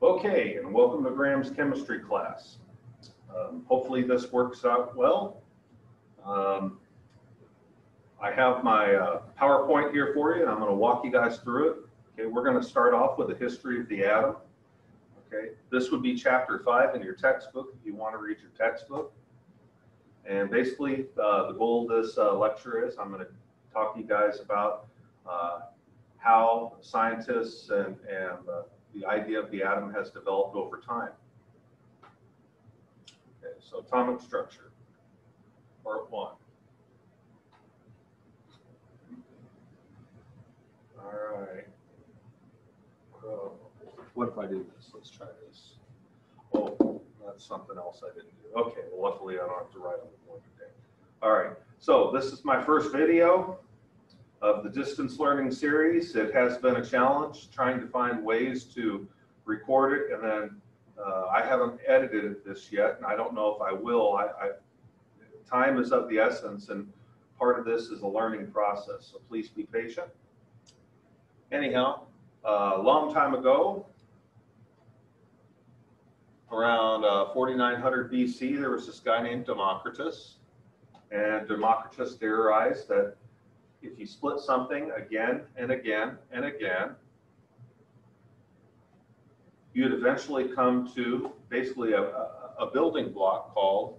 Okay, and welcome to Graham's chemistry class. Um, Hopefully this works out well. Um, I have my uh, PowerPoint here for you, and I'm going to walk you guys through it. Okay, we're going to start off with a history of the atom. Okay, this would be chapter five in your textbook if you want to read your textbook. And basically, uh, the goal of this uh, lecture is I'm going to talk to you guys about uh, how scientists and, and uh, the idea of the atom has developed over time. Okay, so atomic structure, part one. All right. Uh, What if I do this? Let's try this. Oh, that's something else I didn't do. Okay, well luckily I don't have to write on the board today. All right, so this is my first video of the distance learning series. It has been a challenge trying to find ways to record it and then uh, I haven't edited this yet and I don't know if I will. I, I, time is of the essence and part of this is a learning process, so please be patient. Anyhow, a long time ago, around uh, 4900 BC, there was this guy named Democritus and Democritus theorized that if you split something again and again and again, you'd eventually come to basically a, a, building block called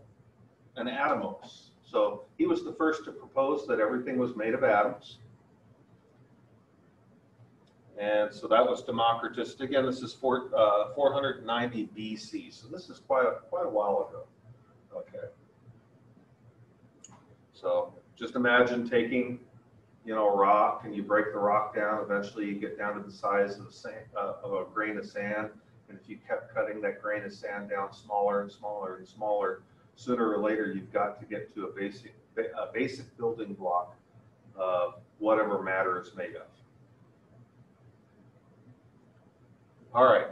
an atomos. So he was the first to propose that everything was made of atoms. And so that was Democritus. Again, this is four, uh, 490 BC. So this is quite a, quite a while ago. Okay. So just imagine taking you know, rock and you break the rock down, eventually you get down to the size of, sand, uh, of a grain of sand. And if you kept cutting that grain of sand down smaller and smaller and smaller, sooner or later you've got to get to a basic, a basic building block of whatever matter is made of. All right.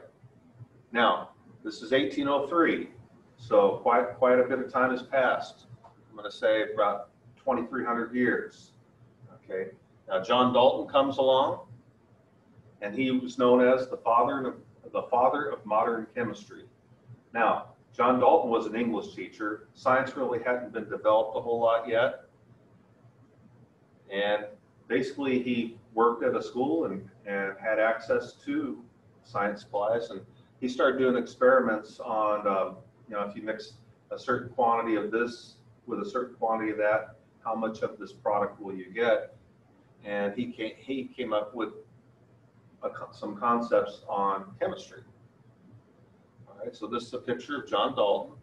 Now, this is 1803, so quite quite a bit of time has passed. I'm going to say about 2,300 years. Okay. Now John Dalton comes along, and he was known as the father of the father of modern chemistry. Now, John Dalton was an English teacher. Science really hadn't been developed a whole lot yet, and basically he worked at a school and and had access to science supplies, and he started doing experiments on um, you know if you mix a certain quantity of this with a certain quantity of that, how much of this product will you get? And he came, he came up with a, some concepts on chemistry. All right, so this is a picture of John Dalton,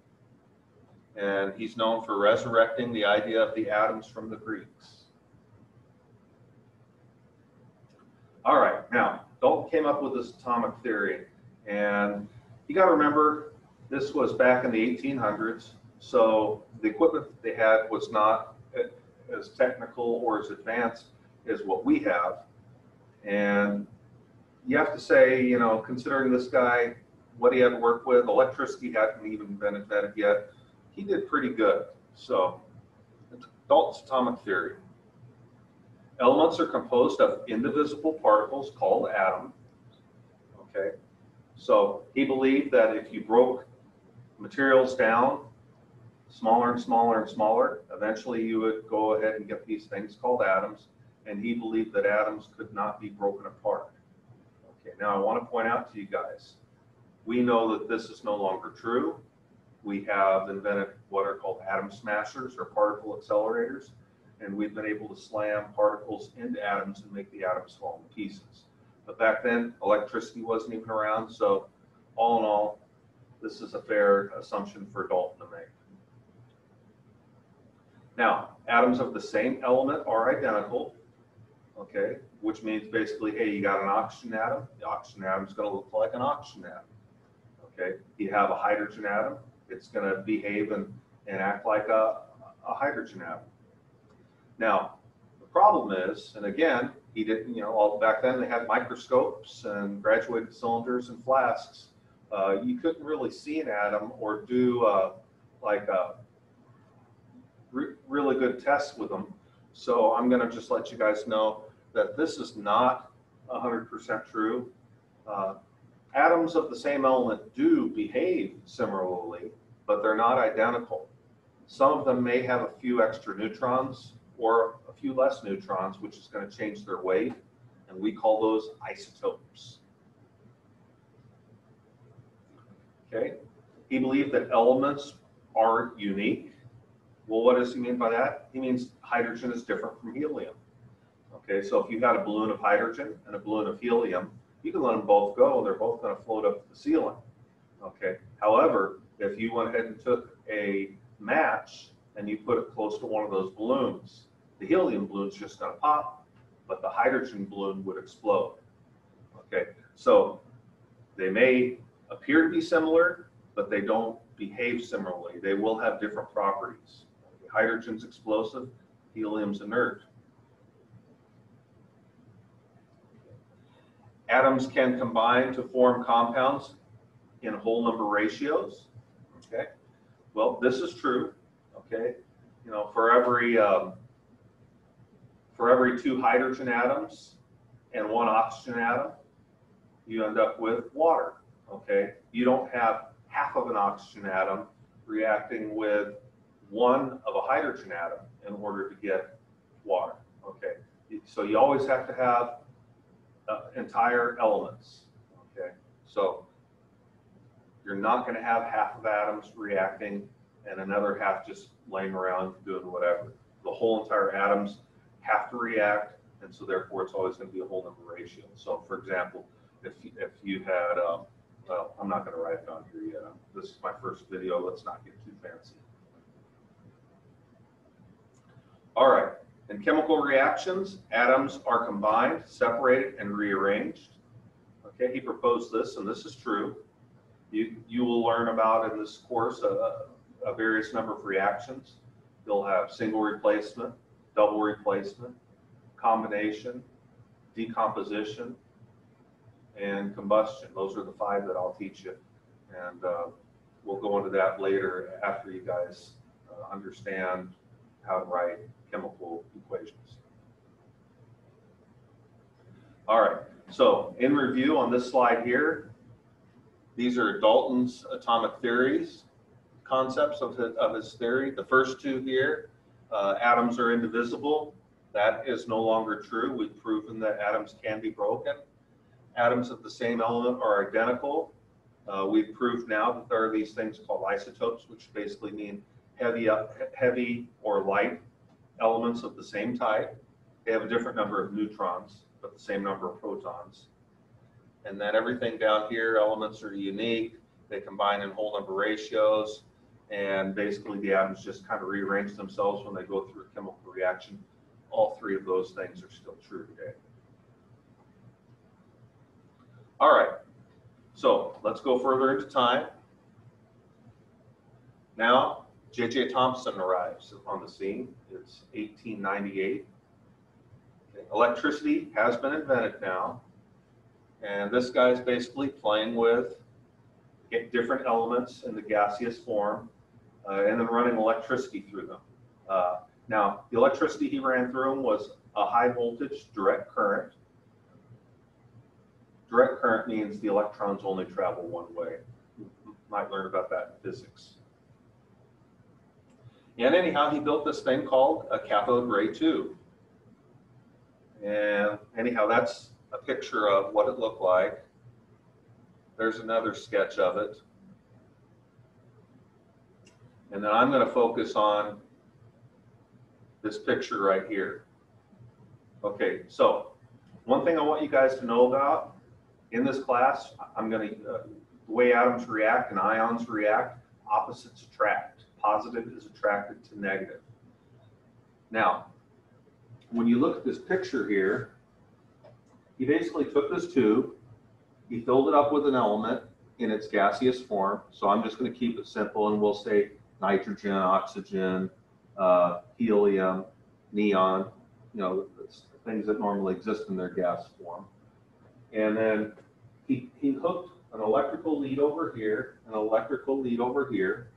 and he's known for resurrecting the idea of the atoms from the Greeks. All right, now Dalton came up with this atomic theory, and you got to remember this was back in the 1800s, so the equipment they had was not as technical or as advanced as what we have. And you have to say, you know, considering this guy, what he had to work with, electricity hadn't even been invented yet, he did pretty good. So, Dalton's atomic theory. Elements are composed of indivisible particles called atoms. Okay, so he believed that if you broke materials down smaller and smaller and smaller, eventually you would go ahead and get these things called atoms. And he believed that atoms could not be broken apart. Okay, now I want to point out to you guys, we know that this is no longer true. We have invented what are called atom smashers or particle accelerators, and we've been able to slam particles into atoms and make the atoms fall into pieces. But back then, electricity wasn't even around, so all in all, this is a fair assumption for Dalton to make. Now, atoms of the same element are identical, okay, which means basically, hey, you got an oxygen atom, the oxygen atom is going to look like an oxygen atom. Okay, you have a hydrogen atom, it's going to behave and, and act like a, a hydrogen atom. Now, the problem is, and again, he didn't, you know, all back then they had microscopes and graduated cylinders and flasks. Uh, you couldn't really see an atom or do uh, like a re really good tests with them. So I'm going to just let you guys know that this is not 100% true. Uh, atoms of the same element do behave similarly, but they're not identical. Some of them may have a few extra neutrons or a few less neutrons, which is going to change their weight, and we call those isotopes. Okay, he believed that elements are unique. Well, what does he mean by that? He means hydrogen is different from helium. Okay, so if you had a balloon of hydrogen and a balloon of helium, you can let them both go, they're both going to float up to the ceiling. Okay, however, if you went ahead and took a match and you put it close to one of those balloons, the helium balloon's just going to pop, but the hydrogen balloon would explode. Okay, so they may appear to be similar, but they don't behave similarly. They will have different properties. Hydrogen's explosive, helium's inert. Atoms can combine to form compounds in whole number ratios. Okay, well, this is true. Okay, you know, for every um, for every two hydrogen atoms and one oxygen atom, you end up with water. Okay, you don't have half of an oxygen atom reacting with one of a hydrogen atom in order to get water. Okay, so you always have to have uh, entire elements. Okay, so you're not going to have half of atoms reacting and another half just laying around doing whatever. The whole entire atoms have to react, and so therefore it's always going to be a whole number ratio. So, for example, if you, if you had, um, well, I'm not going to write it on here yet. This is my first video. Let's not get too fancy. All right. In chemical reactions, atoms are combined, separated, and rearranged. Okay, he proposed this, and this is true. You, you will learn about in this course a, a various number of reactions. You'll have single replacement, double replacement, combination, decomposition, and combustion. Those are the five that I'll teach you. And uh, we'll go into that later after you guys uh, understand how to write chemical equations. All right, so in review on this slide here, these are Dalton's atomic theories, concepts of his, of his theory. The first two here, uh, atoms are indivisible. That is no longer true. We've proven that atoms can be broken. Atoms of the same element are identical. Uh, we've proved now that there are these things called isotopes, which basically mean heavy, heavy or light elements of the same type. They have a different number of neutrons, but the same number of protons. And then everything down here, elements are unique. They combine in whole number ratios. And basically the atoms just kind of rearrange themselves when they go through a chemical reaction. All three of those things are still true today. All right, so let's go further into time. Now, J.J. Thomson arrives on the scene. It's 1898. Okay. Electricity has been invented now. And this guy's basically playing with different elements in the gaseous form uh, and then running electricity through them. Uh, now, the electricity he ran through them was a high voltage direct current. Direct current means the electrons only travel one way. You might learn about that in physics. And anyhow, he built this thing called a cathode ray tube. And anyhow, that's a picture of what it looked like. There's another sketch of it. And then I'm going to focus on this picture right here. Okay, so one thing I want you guys to know about in this class, I'm going to, uh, the way atoms react and ions react, opposites attract positive is attracted to negative. Now, when you look at this picture here, he basically took this tube, he filled it up with an element in its gaseous form. So I'm just going to keep it simple and we'll say nitrogen, oxygen, uh, helium, neon, you know, things that normally exist in their gas form. And then he, he hooked an electrical lead over here, an electrical lead over here,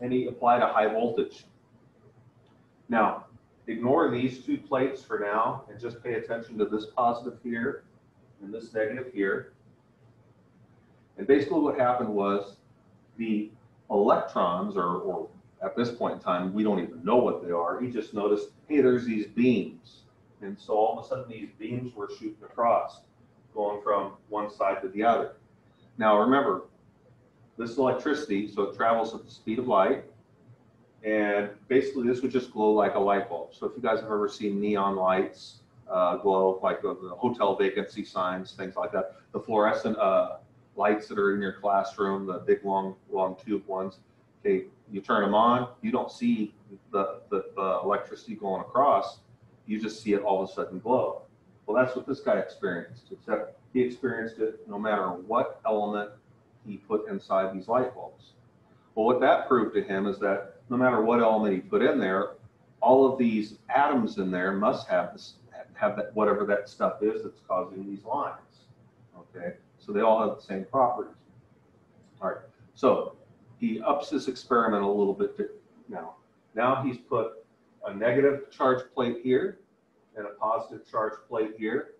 and he applied a high voltage. Now, ignore these two plates for now and just pay attention to this positive here and this negative here. And basically what happened was the electrons, or, or at this point in time, we don't even know what they are. He just noticed, hey, there's these beams. And so all of a sudden these beams were shooting across, going from one side to the other. Now remember, this is electricity, so it travels at the speed of light. And basically this would just glow like a light bulb. So if you guys have ever seen neon lights uh, glow, like the, the hotel vacancy signs, things like that, the fluorescent uh, lights that are in your classroom, the big long, long tube ones, okay, you turn them on, you don't see the, the, the electricity going across, you just see it all of a sudden glow. Well, that's what this guy experienced, except he experienced it no matter what element he put inside these light bulbs. Well, what that proved to him is that no matter what element he put in there, all of these atoms in there must have this, have that, whatever that stuff is that's causing these lines. Okay, so they all have the same properties. All right, so he ups his experiment a little bit now. Now he's put a negative charge plate here and a positive charge plate here.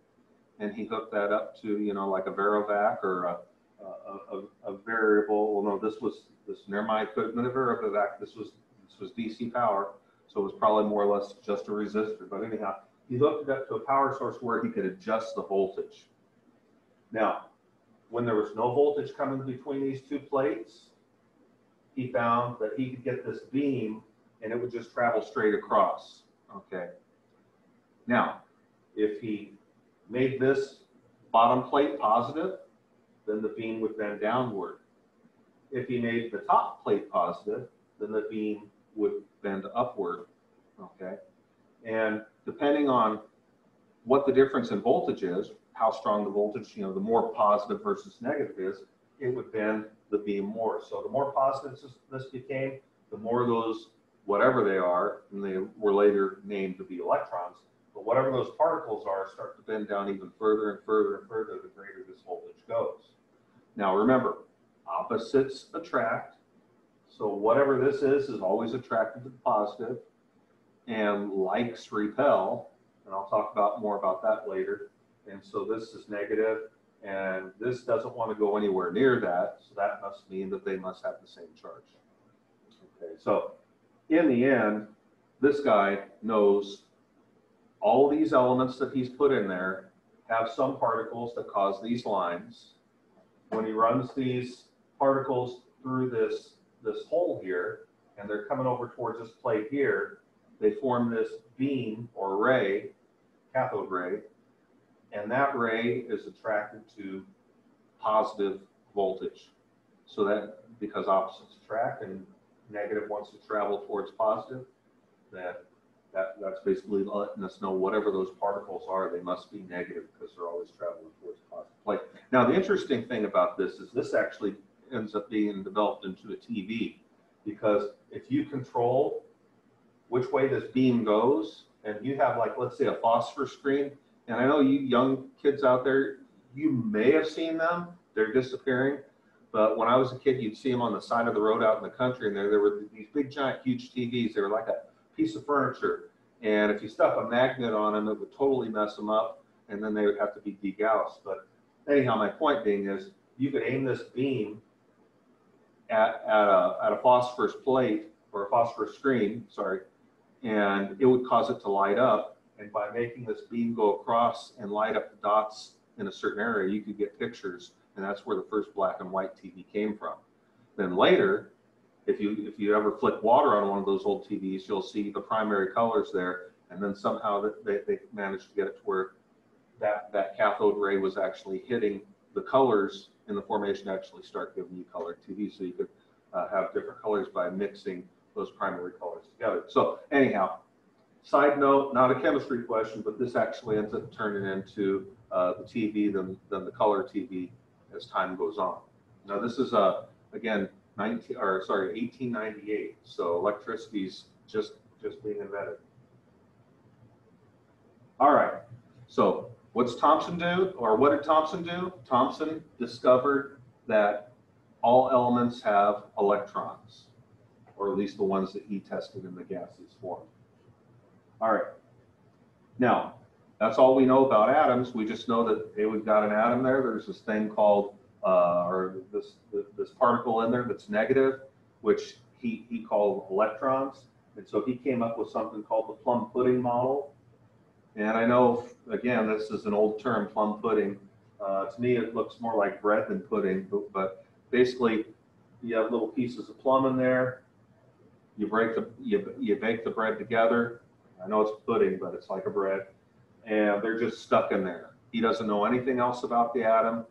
And he hooked that up to, you know, like a Variac or a, a, a, a variable, well, no, this was, this, never mind, could have a Variac, this was, this was DC power. So it was probably more or less just a resistor, but anyhow, he hooked it up to a power source where he could adjust the voltage. Now, when there was no voltage coming between these two plates, he found that he could get this beam and it would just travel straight across. Okay. Now, if he made this bottom plate positive, then the beam would bend downward. If he made the top plate positive, then the beam would bend upward. Okay. And depending on what the difference in voltage is, how strong the voltage, you know, the more positive versus negative is, it would bend the beam more. So the more positive this, became, the more those, whatever they are, and they were later named to be electrons, but whatever those particles are, start to bend down even further and further and further the greater this voltage goes. Now remember, opposites attract. So whatever this is, is always attracted to the positive, and likes repel, and I'll talk about more about that later. And so this is negative, and this doesn't want to go anywhere near that, so that must mean that they must have the same charge. Okay, so in the end, this guy knows all these elements that he's put in there have some particles that cause these lines. When he runs these particles through this, this hole here, and they're coming over towards this plate here, they form this beam or ray, cathode ray, and that ray is attracted to positive voltage. So that, because opposites attract and negative wants to travel towards positive, that, that, that's basically letting us know whatever those particles are, they must be negative because they're always traveling towards positive. Like, now the interesting thing about this is this actually ends up being developed into a TV because if you control which way this beam goes, and you have like, let's say a phosphor screen, and I know you young kids out there, you may have seen them. They're disappearing. But when I was a kid, you'd see them on the side of the road out in the country, and there, there were these big, giant, huge TVs. They were like a piece of furniture. And if you stuck a magnet on them, it would totally mess them up, and then they would have to be degaussed. But anyhow, my point being is you could aim this beam at, at, a, at a phosphorus plate or a phosphorus screen, sorry, and it would cause it to light up. And by making this beam go across and light up the dots in a certain area, you could get pictures. And that's where the first black and white TV came from. Then later, if you if you ever flick water on one of those old TVs, you'll see the primary colors there. And then somehow they, they managed to get it to where that, that cathode ray was actually hitting the colors in the formation actually start giving you colored TV. So you could uh, have different colors by mixing those primary colors together. So anyhow, side note, not a chemistry question, but this actually ends up turning into uh, the TV than, than the color TV as time goes on. Now this is uh, again 19 or sorry 1898. So electricity's just just being invented. All right. So what's Thomson do, or what did Thomson do? Thomson discovered that all elements have electrons or at least the ones that he tested in the gaseous form. All right. Now, that's all we know about atoms. We just know that hey, we've got an atom there. There's this thing called uh, or this, this particle in there that's negative, which he, he called electrons. And so he came up with something called the plum pudding model. And I know, again, this is an old term, plum pudding. Uh, to me, it looks more like bread than pudding, but, but basically, you have little pieces of plum in there. You break the, you, you bake the bread together. I know it's pudding, but it's like a bread. And they're just stuck in there. He doesn't know anything else about the atom.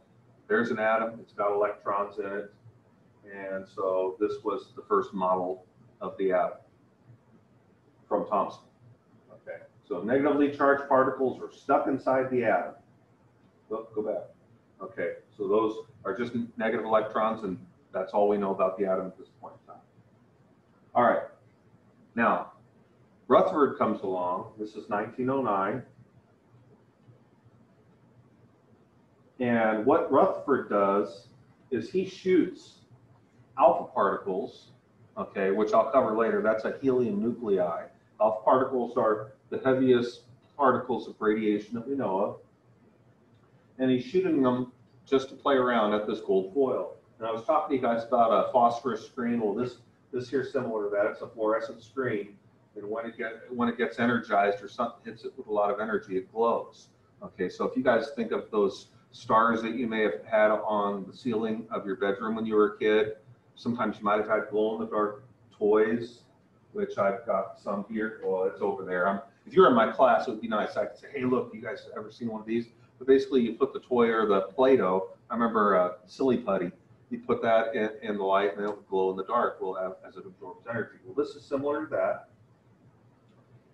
There's an atom, it's got electrons in it. And so this was the first model of the atom from Thomson. So negatively charged particles are stuck inside the atom. Look, go back. Okay, so those are just negative electrons, and that's all we know about the atom at this point in time. All right, now Rutherford comes along. This is 1909. And what Rutherford does is he shoots alpha particles, okay, which I'll cover later. That's a helium nuclei. Alpha particles are the heaviest particles of radiation that we know of. And he's shooting them just to play around at this gold foil. And I was talking to you guys about a phosphorus screen. Well, this this here is similar to that. It's a fluorescent screen. And when it get when it gets energized or something hits it with a lot of energy, it glows. Okay, so if you guys think of those stars that you may have had on the ceiling of your bedroom when you were a kid, sometimes you might have had glow in the dark toys, which I've got some here. Well, it's over there. I'm, if you're in my class, it would be nice. I could say, hey, look, you guys ever seen one of these? But basically, you put the toy or the Play-Doh. I remember uh, Silly Putty. You put that in, in the light and it'll glow in the dark well, as it absorbs energy. Well, this is similar to that.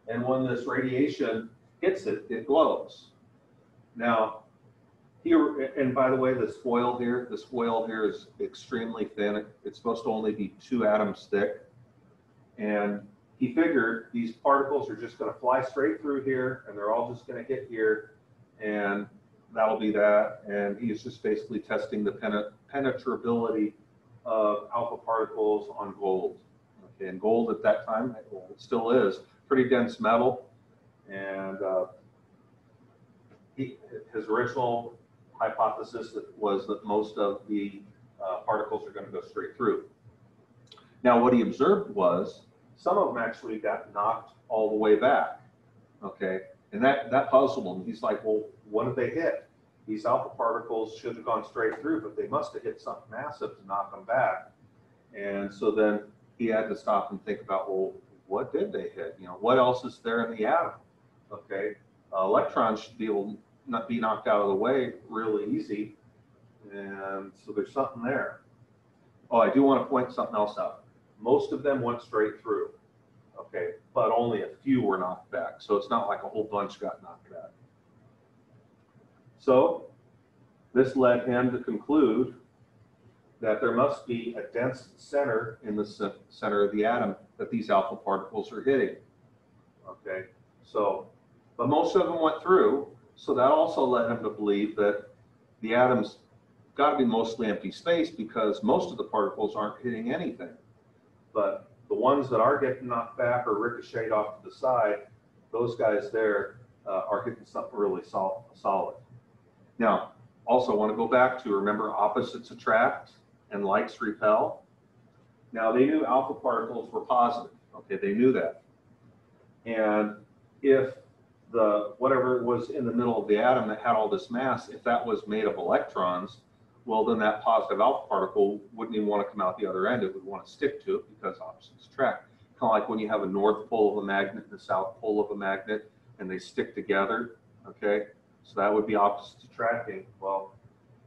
And when this radiation hits it, it glows. Now, here, and by the way, this foil here, this foil here is extremely thin. It's supposed to only be two atoms thick. And he figured these particles are just going to fly straight through here and they're all just going to hit here and that'll be that. And he's just basically testing the penetrability of alpha particles on gold. Okay, and gold at that time, well, it still is, pretty dense metal. And uh, he, his original hypothesis was that most of the uh, particles are going to go straight through. Now, what he observed was some of them actually got knocked all the way back. Okay, and that that puzzled him. He's like, well, what did they hit? These alpha particles should have gone straight through, but they must have hit something massive to knock them back. And so then he had to stop and think about, well, what did they hit? You know, what else is there in the atom? Okay, uh, electrons should be able not be knocked out of the way really easy. And so there's something there. Oh, I do want to point something else out. Most of them went straight through. Okay, but only a few were knocked back. So it's not like a whole bunch got knocked back. So this led him to conclude that there must be a dense center in the center of the atom that these alpha particles are hitting. Okay, so, but most of them went through, so that also led him to believe that the atom's got to be mostly empty space because most of the particles aren't hitting anything. But the ones that are getting knocked back or ricocheted off to the side, those guys there uh, are hitting something really sol solid. Now, also want to go back to remember opposites attract and likes repel. Now they knew alpha particles were positive. Okay, they knew that. And if the whatever was in the middle of the atom that had all this mass, if that was made of electrons, well, then that positive alpha particle wouldn't even want to come out the other end. It would want to stick to it because opposites attract. Kind of like when you have a north pole of a magnet and a south pole of a magnet and they stick together, okay? So that would be opposites attracting. Well,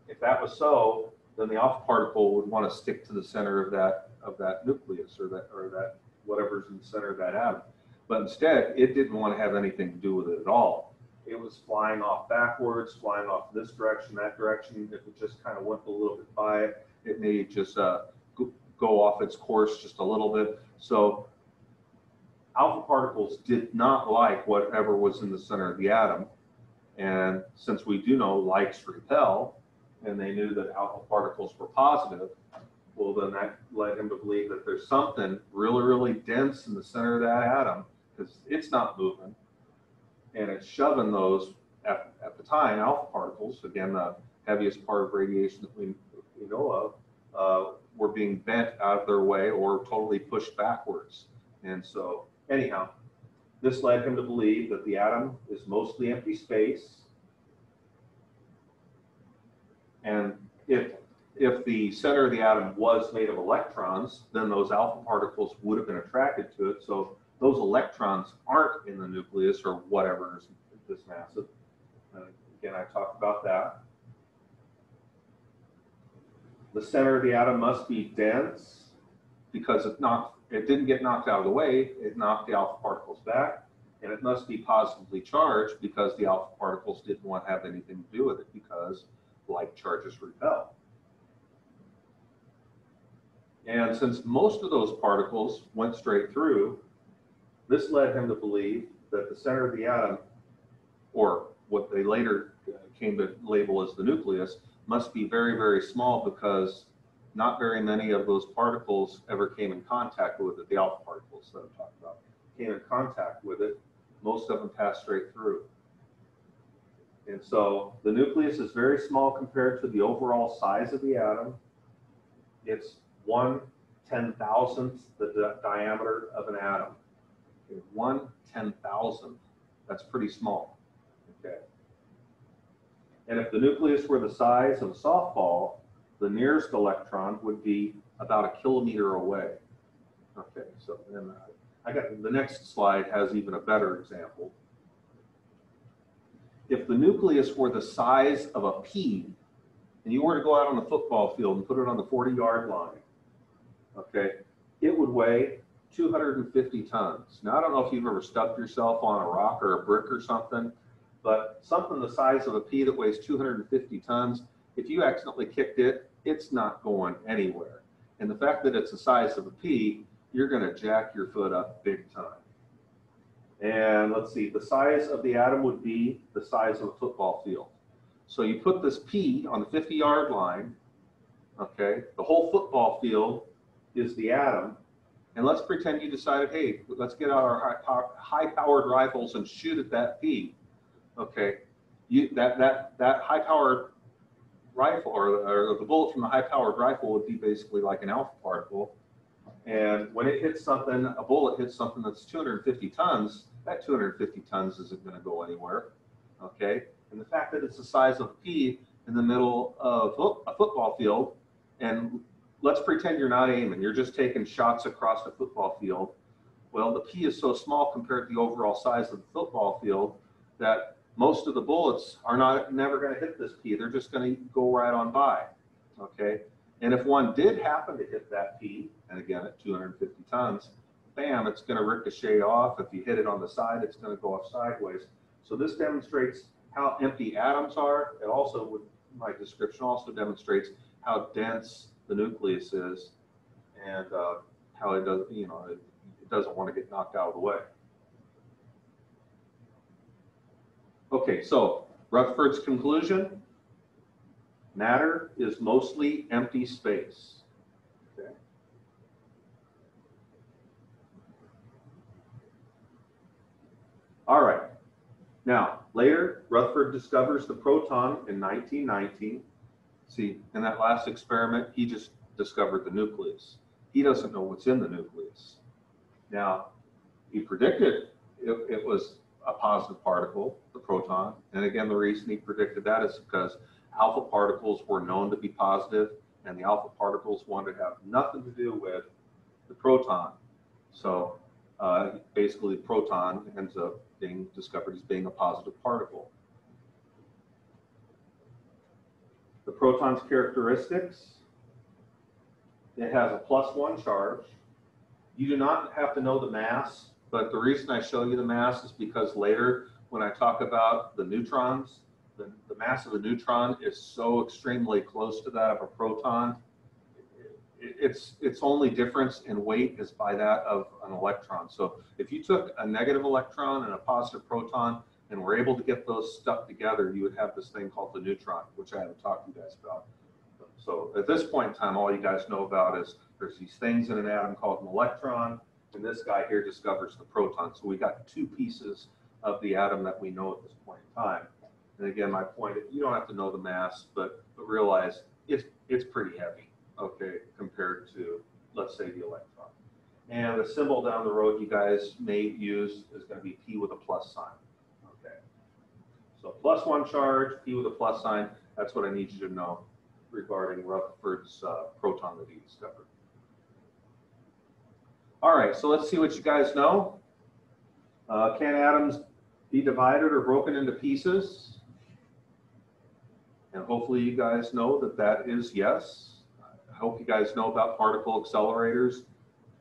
if that was so, then the alpha particle would want to stick to the center of that of that nucleus or that or that whatever's in the center of that atom. But instead, it didn't want to have anything to do with it at all. It was flying off backwards, flying off this direction, that direction. If it just kind of went a little bit by it, it may just uh, go off its course just a little bit. So alpha particles did not like whatever was in the center of the atom. And since we do know likes repel, and they knew that alpha particles were positive, well, then that led him to believe that there's something really, really dense in the center of that atom because it's not moving. And it's shoving those, at, at the time, alpha particles, again, the heaviest part of radiation that we, we know of, uh, were being bent out of their way or totally pushed backwards. And so anyhow, this led him to believe that the atom is mostly empty space. And if, if the center of the atom was made of electrons, then those alpha particles would have been attracted to it. So those electrons aren't in the nucleus or whatever is this massive. Again, I talked about that. The center of the atom must be dense because it knocked, it didn't get knocked out of the way, it knocked the alpha particles back. And it must be positively charged because the alpha particles didn't want to have anything to do with it because like charges repel. And since most of those particles went straight through, this led him to believe that the center of the atom, or what they later uh, came to label as the nucleus, must be very, very small because not very many of those particles ever came in contact with it, the alpha particles that I'm talking about, came in contact with it. Most of them passed straight through. And so the nucleus is very small compared to the overall size of the atom. It's one ten thousandth the di- diameter of an atom. Okay, One ten thousandth, that's pretty small. Okay. And if the nucleus were the size of a softball, the nearest electron would be about a kilometer away. Okay, so then uh, I got, the next slide has even a better example. If the nucleus were the size of a pea, and you were to go out on the football field and put it on the 40 yard line, okay, it would weigh 250 tons. Now, I don't know if you've ever stuck yourself on a rock or a brick or something, but something the size of a pea that weighs 250 tons, if you accidentally kicked it, it's not going anywhere. And the fact that it's the size of a pea, you're going to jack your foot up big time. And let's see, the size of the atom would be the size of a football field. So you put this pea on the 50 yard line, okay, the whole football field is the atom. And let's pretend you decided, hey, let's get out our high powered rifles and shoot at that pea. Okay, you, that, that, that high powered rifle or, or the bullet from the high powered rifle would be basically like an alpha particle. And when it hits something, a bullet hits something that's 250 tons, that 250 tons isn't going to go anywhere. Okay. And the fact that it's the size of a pea in the middle of a football field, and let's pretend you're not aiming, you're just taking shots across the football field. Well, the pea is so small compared to the overall size of the football field that most of the bullets are not never going to hit this pea. They're just going to go right on by. Okay. And if one did happen to hit that pea, and again at 250 tons, bam, it's going to ricochet off. If you hit it on the side, it's going to go off sideways. So this demonstrates how empty atoms are. It also would, my description also demonstrates how dense the nucleus is and uh, how it does, you know, it, it doesn't want to get knocked out of the way. Okay, so Rutherford's conclusion, matter is mostly empty space. Okay. All right. Now, later, Rutherford discovers the proton in 1919. See, in that last experiment, he just discovered the nucleus. He doesn't know what's in the nucleus. Now, he predicted it, it was a positive particle, the proton. And again, the reason he predicted that is because alpha particles were known to be positive, and the alpha particles wanted to have nothing to do with the proton. So uh, basically, the proton ends up being discovered as being a positive particle. The proton's characteristics, it has a plus one charge. You do not have to know the mass, but the reason I show you the mass is because later, when I talk about the neutrons, the, the mass of a neutron is so extremely close to that of a proton. It, it's its only difference in weight is by that of an electron. So if you took a negative electron and a positive proton and were able to get those stuck together, you would have this thing called the neutron, which I haven't talked to you guys about. So at this point in time, all you guys know about is there's these things in an atom called an electron, and this guy here discovers the proton. So we got two pieces of the atom that we know at this point in time. And again, my point, is you don't have to know the mass, but, but realize it's, it's pretty heavy, okay, compared to, let's say, the electron. And the symbol down the road you guys may use is gonna be P with a plus sign? So plus one charge, P with a plus sign, that's what I need you to know regarding Rutherford's uh, proton that he discovered. All right, so let's see what you guys know. Uh, Can atoms be divided or broken into pieces? And hopefully you guys know that that is yes. I hope you guys know about particle accelerators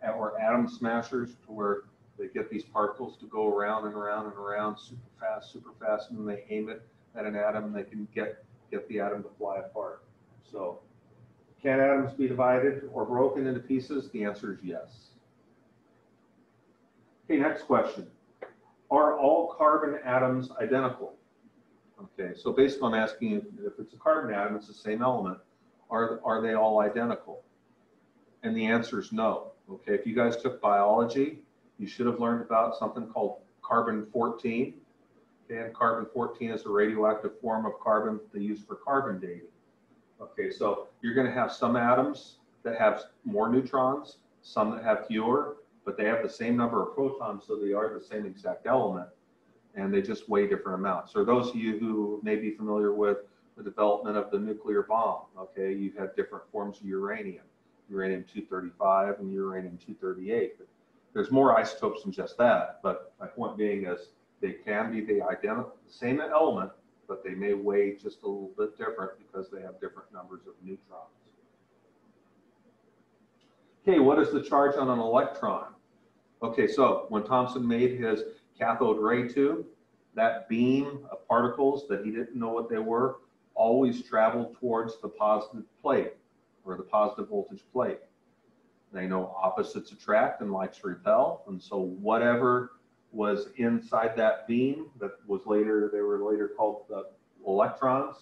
or atom smashers to where they get these particles to go around and around and around super fast, super fast, and then they aim it at an atom and they can get, get the atom to fly apart. So can atoms be divided or broken into pieces? The answer is yes. Okay, next question. Are all carbon atoms identical? Okay, so basically I'm asking if, it's a carbon atom, it's the same element, are, are they all identical? And the answer is no. Okay, if you guys took biology, you should have learned about something called carbon 14. And carbon 14 is a radioactive form of carbon they use for carbon dating. Okay, so you're going to have some atoms that have more neutrons, some that have fewer, but they have the same number of protons, so they are the same exact element, and they just weigh different amounts. So those of you who may be familiar with the development of the nuclear bomb, okay, you have different forms of uranium, uranium-235 and uranium-238. There's more isotopes than just that, but my point being is they can be the same element, but they may weigh just a little bit different because they have different numbers of neutrons. Okay, what is the charge on an electron? Okay, so when Thomson made his cathode ray tube, that beam of particles that he didn't know what they were always traveled towards the positive plate or the positive voltage plate. They know opposites attract and likes repel. And so whatever was inside that beam that was later, they were later called the electrons,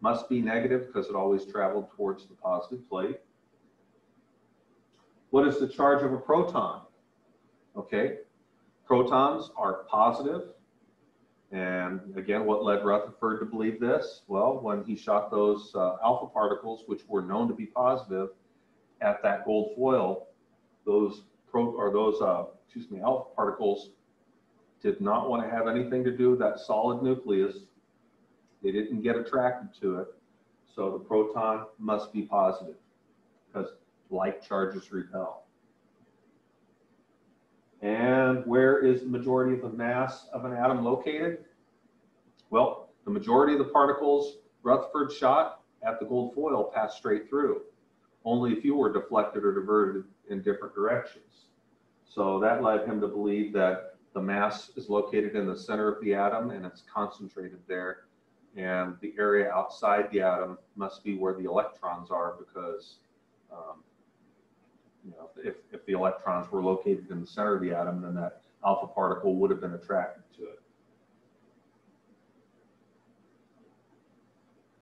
must be negative because it always traveled towards the positive plate. What is the charge of a proton? Okay, protons are positive. And again, what led Rutherford to believe this? Well, when he shot those uh, alpha particles, which were known to be positive, at that gold foil, those pro or those uh, excuse me alpha particles did not want to have anything to do with that solid nucleus. They didn't get attracted to it, so the proton must be positive because like charges repel. And where is the majority of the mass of an atom located? Well, the majority of the particles Rutherford shot at the gold foil passed straight through. Only a few were deflected or diverted in different directions. So that led him to believe that the mass is located in the center of the atom and it's concentrated there. And the area outside the atom must be where the electrons are because um, you know, if, if the electrons were located in the center of the atom, then that alpha particle would have been attracted to it.